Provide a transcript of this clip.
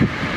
you